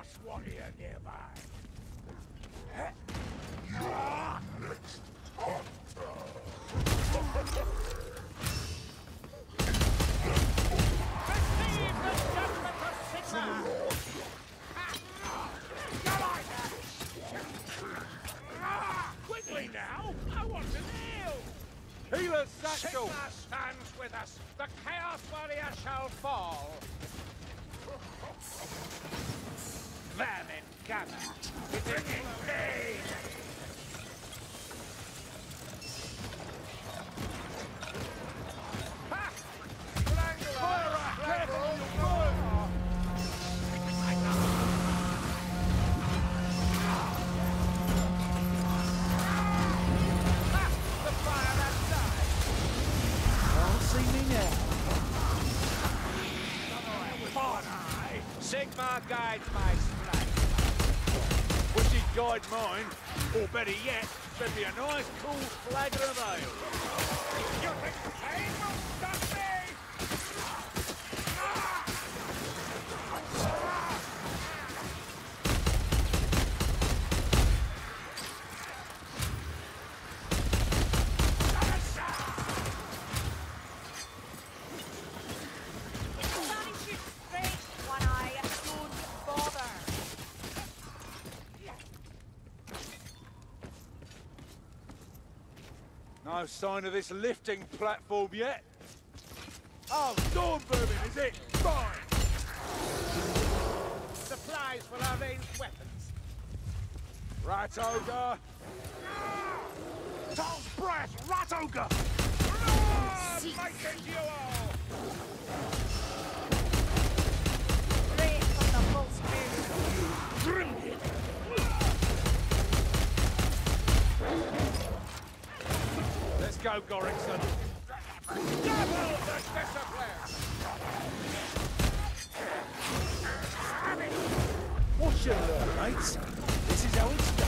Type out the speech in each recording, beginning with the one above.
Chaos Warrior nearby. Guides my guide mine. Or better yet, send me a nice cool flagon of ale. No sign of this lifting platform yet. Oh, storm vermin, is it? Fine. Supplies for our ranged weapons. Rat ogre. Taal's brass, rat ogre. Fight into you all. Go, Gorrickson. Double the discipline. Watch your learn, mates. This is how it's done.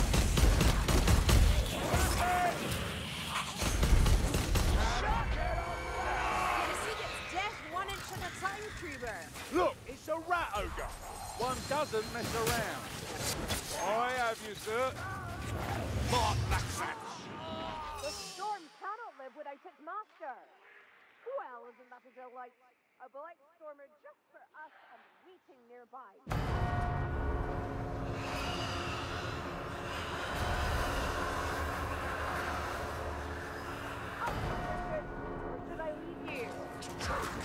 Look, it's a rat ogre. One doesn't mess around. I have you, sir. Mark Blacksatch. Its. Well, isn't that a delight? A blight stormer just for us and waiting nearby. Richard. Should I leave you?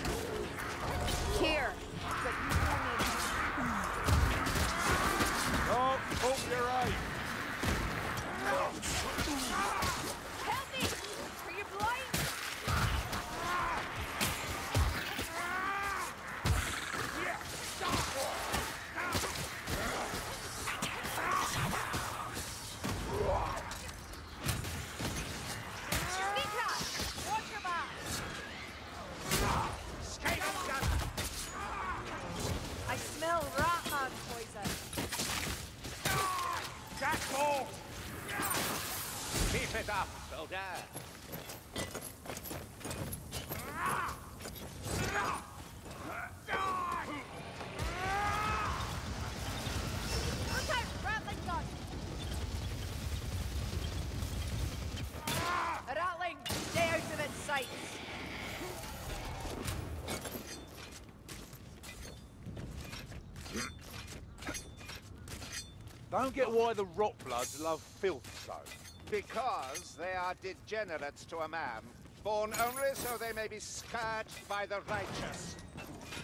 Don't get why the Rockbloods love filth so. Because they are degenerates to a man, born only so they may be scourged by the righteous.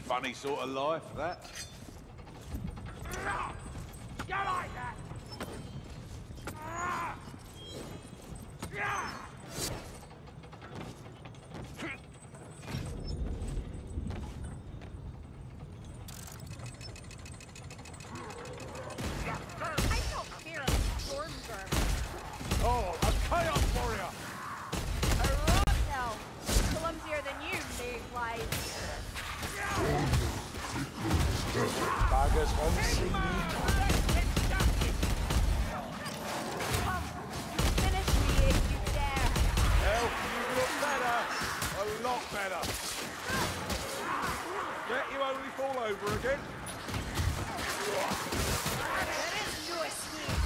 Funny sort of life, that. You like that? I over again. There is no escape.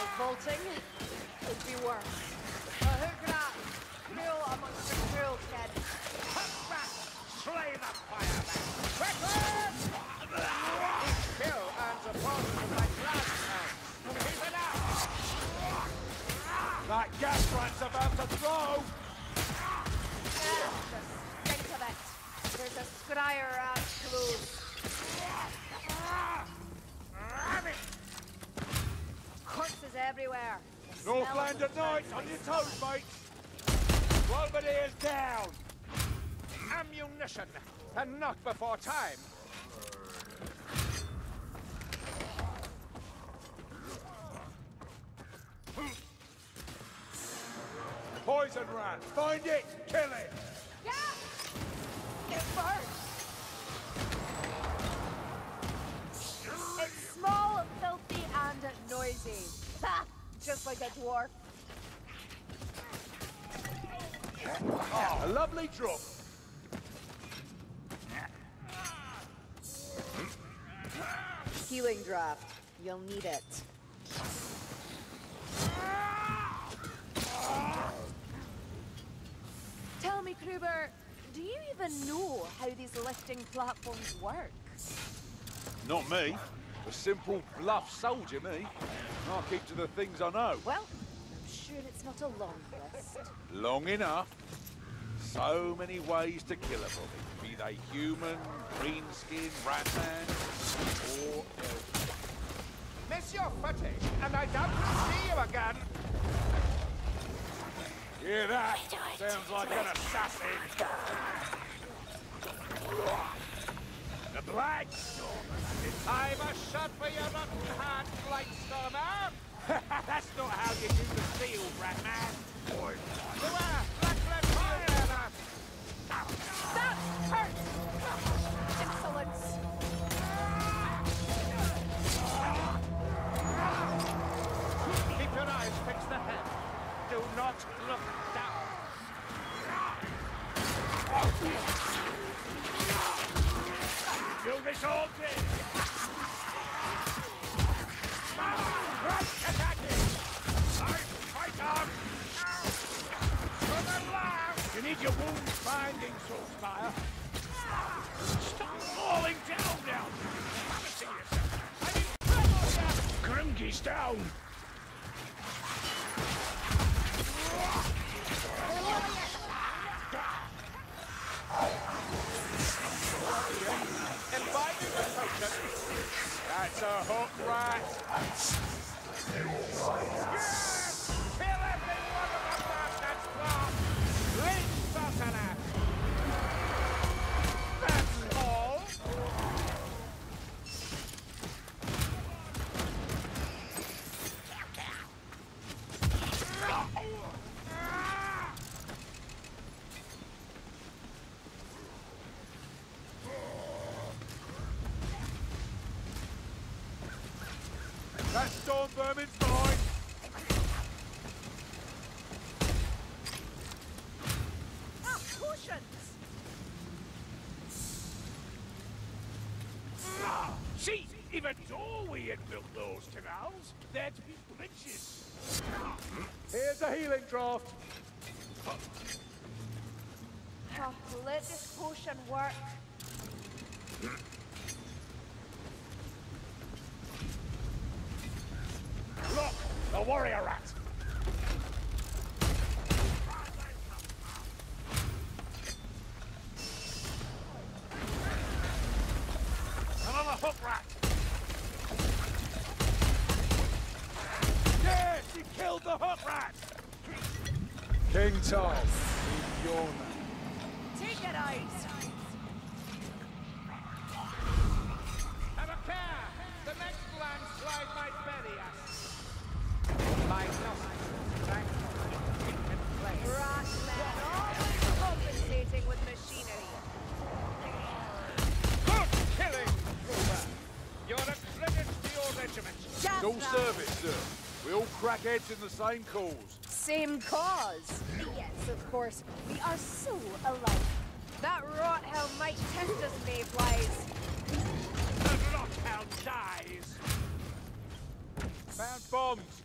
Revolting could be worse. A hook rat, amongst the cruel kid. Slay the fireman! Kill earns a portion of my That gas rat's about to throw! Ah, the stink of it. There's a scryer rat close. Corpses everywhere. The smell of Northland at night, on your toes, mate! Belvedere's down! Ammunition, and not before time. Find it! Kill it! Yeah! It burns! It's small, filthy, and noisy. Ha! Just like a dwarf. Ah, a lovely drop! Healing draft. You'll need it. Me, Kruber, do you even know how these lifting platforms work? Not me. A simple, bluff soldier, me. I'll keep to the things I know. Well, I'm sure it's not a long list. Long enough. So many ways to kill a bobby. Be they human, green skin, rat man, or elf. Miss your footing, and I doubt we'll see you again. Hear that? Sounds like an assassin. The Black I'm a shot for your rotten heart, Blightstormer. That's not how you do the steel, rat man. That storm vermin's mine. Ah, potions! Ah, see, even Dorwe had built those canals. They're to be bridges. Here's a healing draft. Ah, let this potion work. Look, the warrior rat. Now. service, sir. We all crack heads in the same cause. Same cause. Yes, of course. We are so alike. That rot hell might test us, Mayflies. The Rockhound dies. Found bombs.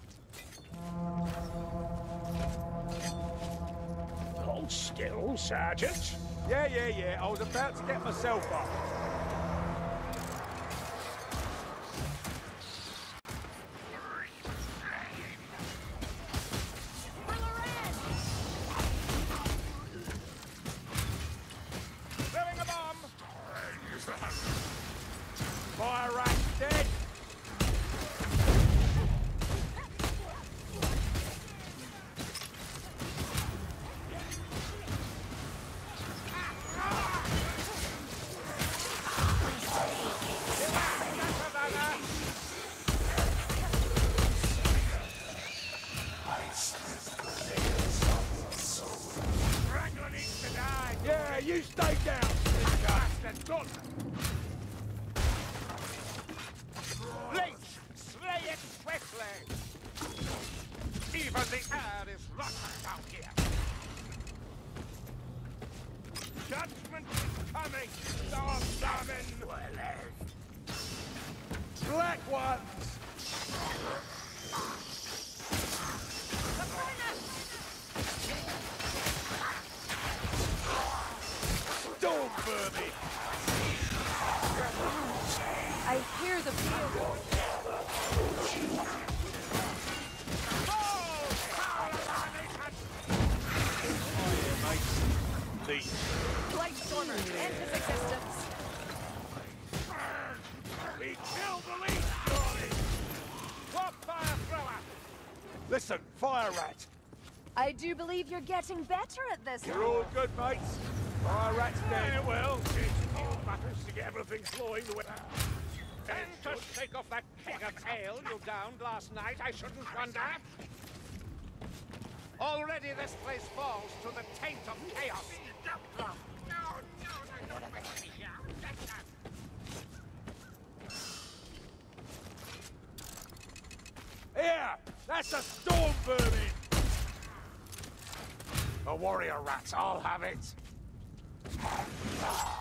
Hold still, Sergeant. Yeah, yeah, yeah. I was about to get myself up. Yeah, you stay down. Bastard, good. Lynch, slay it swiftly. Even the air is rotten down here. Judgment is coming, Lord Darwin. Black ones. Vermin. I hear the field. These. Blight Stormer, end his existence. We killed the lead, Dory. What fire thrower? Listen, fire rat. I do believe you're getting better at this. You're all good, mates. Fire rat's dead. well, it's all matters to get everything flowing the way. And to shake off that keg of ale you downed last night, I shouldn't wonder. Already this place falls to the taint of chaos. Here, that's a storm vermin. The warrior rats, I'll have it. Ah!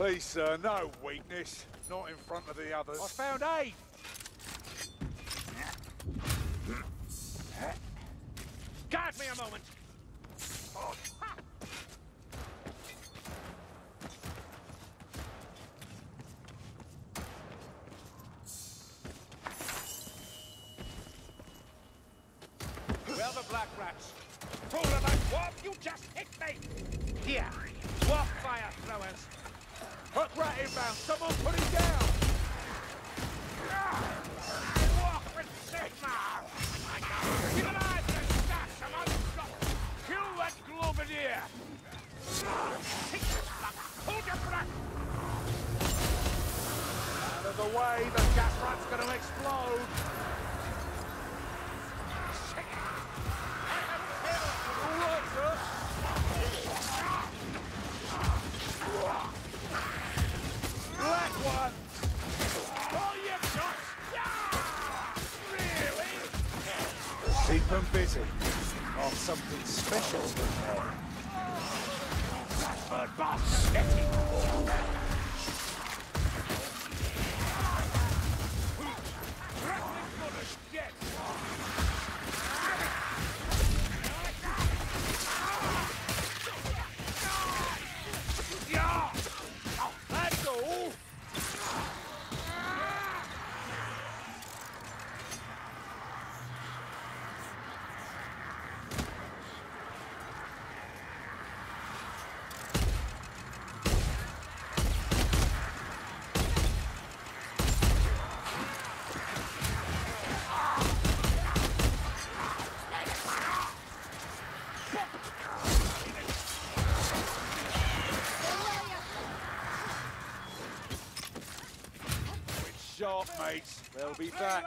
Please, sir, no weakness. Not in front of the others. I found aid. Guard me a moment. Something They'll be back.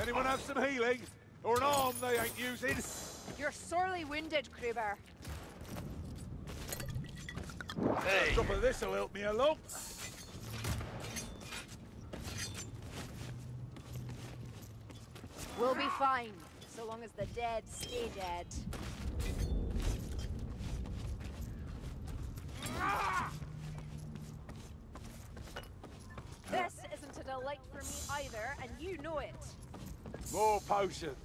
Anyone have some healing? Or an arm they ain't using? You're sorely wounded, Kruber. A drop of this'll help me a lot. We'll be fine, so long as the dead stay dead. This isn't a delight for me either, and you know it. More potions.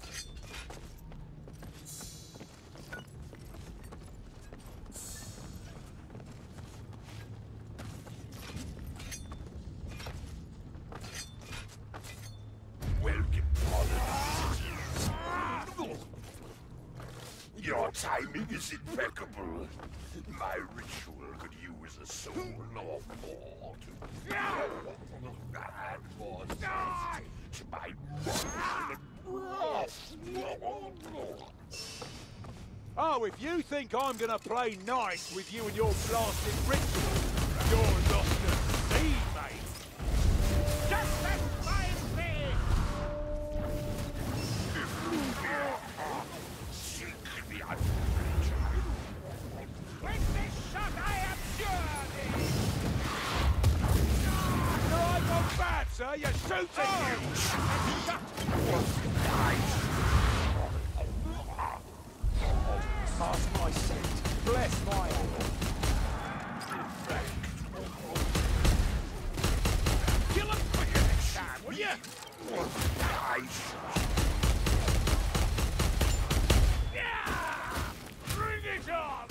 My ritual could use a soul or more to add more zest to my Oh, if you think I'm gonna play nice with you and your blasted ritual, you're sir. You're shooting Pass my scent. Bless my Kill him quicker next time, will ya? Bring it on!